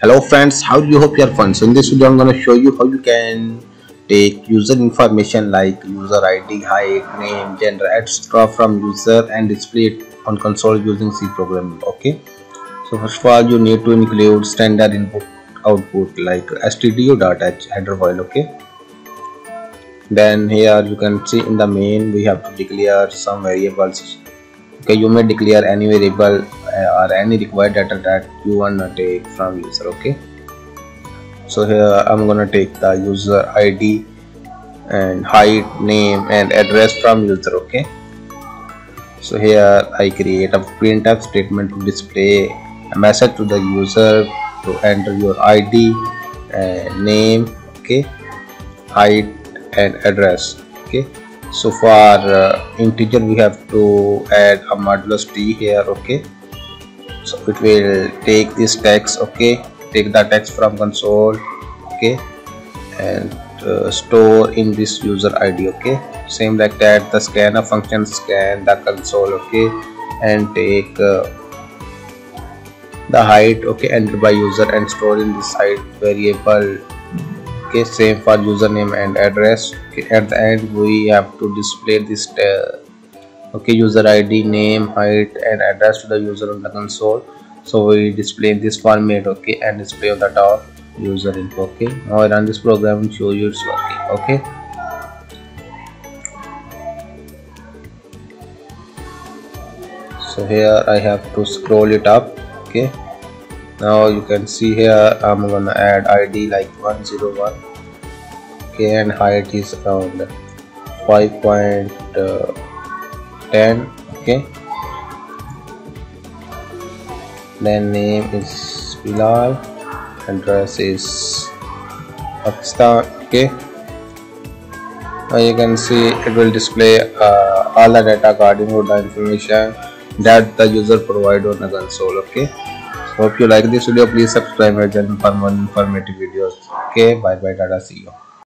hello friends. How do you hope you are fine? So in this video i'm going to show you how you can take user information like user id height name gender etc from user and display it on console using c programming okay? So first of all you need to include standard input output like stdio.h header file okay? Then here you can see in the main we have to declare some variables. Okay you may declare any variable or any required data that you want to take from user okay? So here i'm gonna take the user id and height name and address from user okay? So here i create a printf statement to display a message to the user to enter your id and name okay? Height and address okay? So for uh, integer we have to add a modulus d here okay so it will take this text okay? Take the text from console okay? And uh, store in this user id okay? Same like that the scanf function scan the console okay? And take uh, the height okay? Entered by user and store in this height variable okay? Same for username and address okay? At the end we have to display this uh, okay user id name height and address to the user on the console. So we display this format okay and display on the top user info okay. Now i run this program and show you it's working okay. So here i have to scroll it up okay. Now you can see here i'm gonna add id like 101 okay and height is around uh, 5.10 okay. Then name is Bilal. Address is Pakistan okay. Now you can see it will display uh, all the data according to the information that the user provide on the console okay. Hope you like this video. Please subscribe my channel for more informative videos okay. Bye bye tata. See you